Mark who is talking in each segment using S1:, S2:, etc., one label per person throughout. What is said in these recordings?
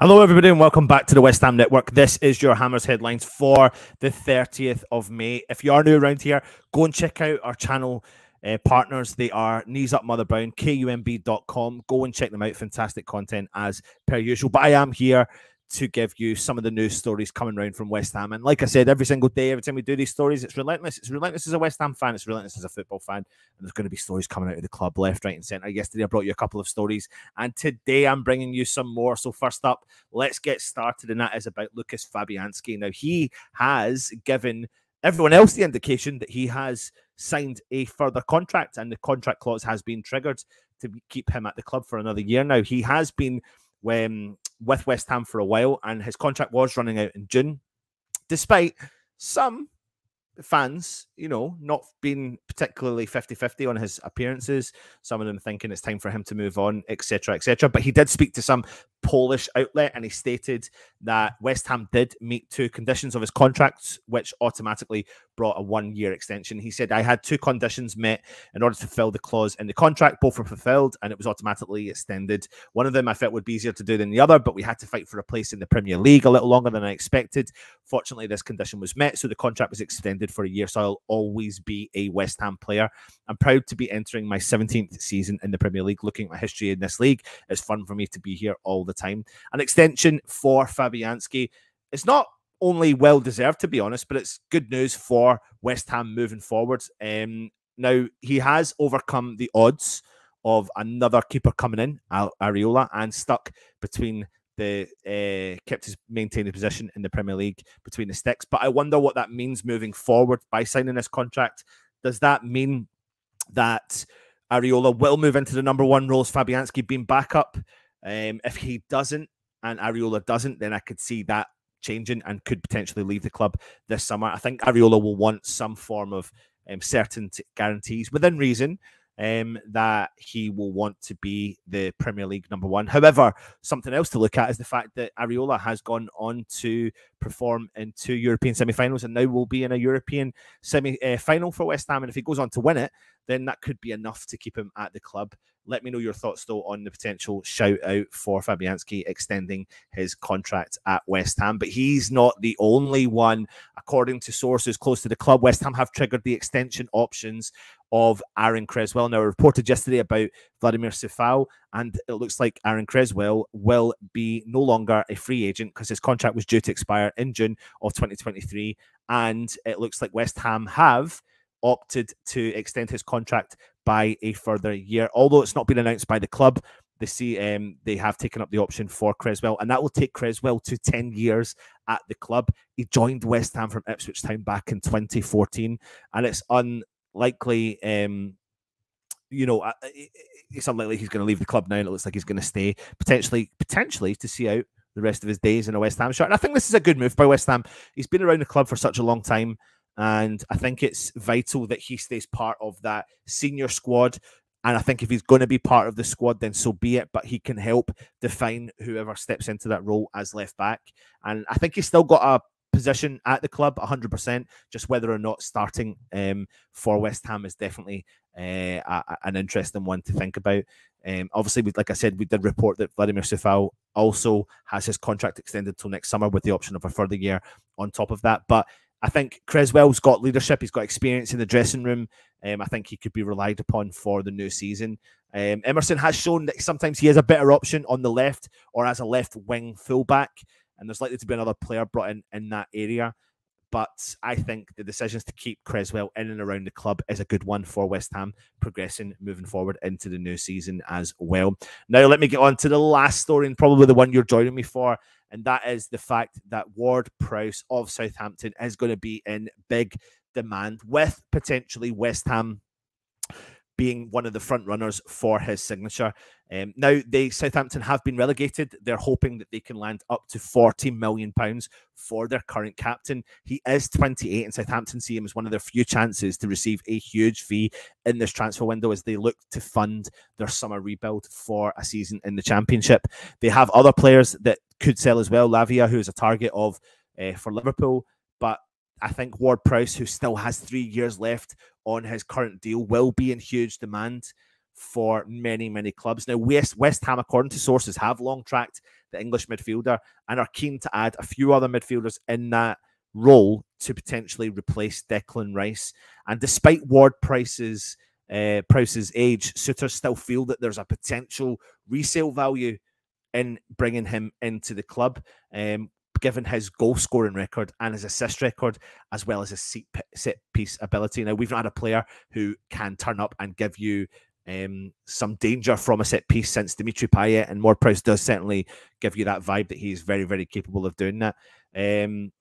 S1: Hello, everybody, and welcome back to the West Ham Network. This is your Hammers headlines for the 30th of May. If you are new around here, go and check out our channel uh, partners. They are Knees Up Mother Brown, kumb.com. Go and check them out. Fantastic content as per usual. But I am here to give you some of the news stories coming around from West Ham. And like I said, every single day, every time we do these stories, it's relentless. It's relentless as a West Ham fan. It's relentless as a football fan. And there's going to be stories coming out of the club left, right, and centre. Yesterday, I brought you a couple of stories. And today, I'm bringing you some more. So, first up, let's get started. And that is about Lucas Fabianski. Now, he has given everyone else the indication that he has signed a further contract, and the contract clause has been triggered to keep him at the club for another year. Now, he has been when with West Ham for a while, and his contract was running out in June, despite some fans, you know, not being particularly 50 50 on his appearances, some of them thinking it's time for him to move on, etc. etc. But he did speak to some Polish outlet and he stated that West Ham did meet two conditions of his contracts, which automatically brought a one year extension. He said, I had two conditions met in order to fill the clause in the contract. Both were fulfilled and it was automatically extended. One of them I felt would be easier to do than the other, but we had to fight for a place in the Premier League a little longer than I expected. Fortunately, this condition was met, so the contract was extended for a year. So I'll always be a West Ham player. I'm proud to be entering my 17th season in the Premier League. Looking at my history in this league, it's fun for me to be here all the time. An extension for Fabianski It's not only well deserved, to be honest, but it's good news for West Ham moving forward. Um, now, he has overcome the odds of another keeper coming in, Areola, and stuck between the uh, kept his maintained position in the Premier League between the sticks. But I wonder what that means moving forward by signing this contract. Does that mean that Areola will move into the number one roles, Fabianski being backup? Um, if he doesn't and Areola doesn't, then I could see that changing and could potentially leave the club this summer. I think Areola will want some form of um, certain guarantees within reason um, that he will want to be the Premier League number one. However, something else to look at is the fact that Areola has gone on to perform in two European semi-finals and now will be in a European semi-final uh, for West Ham. And if he goes on to win it, then that could be enough to keep him at the club. Let me know your thoughts, though, on the potential shout out for Fabianski extending his contract at West Ham. But he's not the only one. According to sources close to the club, West Ham have triggered the extension options of Aaron Cresswell. Now, I reported yesterday about Vladimir Coufal, and it looks like Aaron Cresswell will be no longer a free agent because his contract was due to expire in June of 2023. And it looks like West Ham have opted to extend his contract by a further year. Although it's not been announced by the club, they see um, they have taken up the option for Cresswell, and that will take Cresswell to 10 years at the club. He joined West Ham from Ipswich Town back in 2014, and it's unlikely, um, you know, uh, it's unlikely he's going to leave the club now. And it looks like he's going to stay potentially, potentially to see out the rest of his days in a West Ham shirt. And I think this is a good move by West Ham. He's been around the club for such a long time. And I think it's vital that he stays part of that senior squad. And I think if he's going to be part of the squad, then so be it. But he can help define whoever steps into that role as left back. And I think he's still got a position at the club 100%. Just whether or not starting um, for West Ham is definitely uh, a, an interesting one to think about. Um, obviously, we, like I said, we did report that Vladimir Coufal also has his contract extended till next summer with the option of a further year on top of that. But I think Cresswell's got leadership. He's got experience in the dressing room. Um, I think he could be relied upon for the new season. Um, Emerson has shown that sometimes he is a better option on the left or as a left wing fullback, and there's likely to be another player brought in in that area. But I think the decisions to keep Cresswell in and around the club is a good one for West Ham progressing moving forward into the new season as well. Now, let me get on to the last story and probably the one you're joining me for and that is the fact that Ward Prowse of Southampton is going to be in big demand with potentially West Ham being one of the front runners for his signature. Um, now, the Southampton have been relegated. They're hoping that they can land up to 40 million pounds for their current captain. He is 28, and Southampton see him as one of their few chances to receive a huge fee in this transfer window as they look to fund their summer rebuild for a season in the Championship. They have other players that could sell as well. Lavia, who is a target of uh, for Liverpool, but I think Ward Prowse, who still has three years left on his current deal, will be in huge demand for many, many clubs. Now, West, West Ham, according to sources, have long tracked the English midfielder, and are keen to add a few other midfielders in that role to potentially replace Declan Rice. And despite Ward Price's uh, Prowse's age, Souttar still feel that there's a potential resale value in bringing him into the club. Um, given his goal scoring record and his assist record, as well as his set piece ability. Now, we've not had a player who can turn up and give you um, some danger from a set piece since Dimitri Payet, and Ward Prowse does certainly give you that vibe that he's very, very capable of doing that. Um,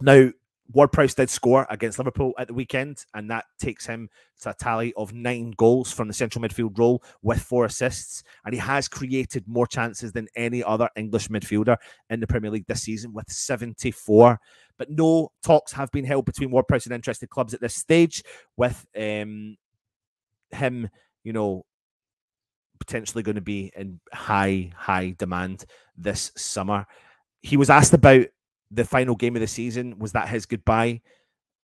S1: now, Ward Prowse did score against Liverpool at the weekend, and that takes him to a tally of nine goals from the central midfield role with four assists. And he has created more chances than any other English midfielder in the Premier League this season with 74. But no talks have been held between Ward Prowse and interested clubs at this stage, with um, him, you know, potentially going to be in high, high demand this summer. He was asked about the final game of the season. Was that his goodbye?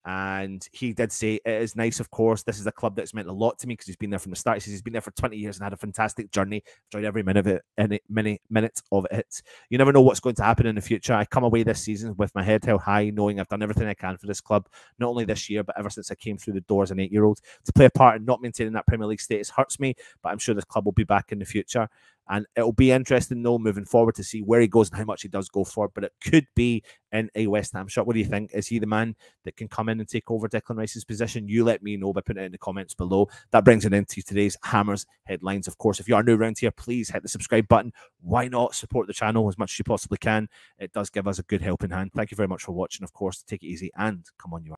S1: And he did say it is nice, of course. This is a club that's meant a lot to me because he's been there from the start. He says he's been there for 20 years and had a fantastic journey. Enjoyed every minute of it, any many minutes of it. You never know what's going to happen in the future. I come away this season with my head held high, knowing I've done everything I can for this club, not only this year, but ever since I came through the doors as an eight-year-old. To play a part in not maintaining that Premier League status hurts me, but I'm sure this club will be back in the future. And it'll be interesting, though, moving forward to see where he goes and how much he does go for. But it could be in a West Ham shot. What do you think? Is he the man that can come in and take over Declan Rice's position? You let me know by putting it in the comments below. That brings it into today's Hammers headlines. Of course, if you are new around here, please hit the subscribe button. Why not support the channel as much as you possibly can? It does give us a good helping hand. Thank you very much for watching. Of course, take it easy and come on, you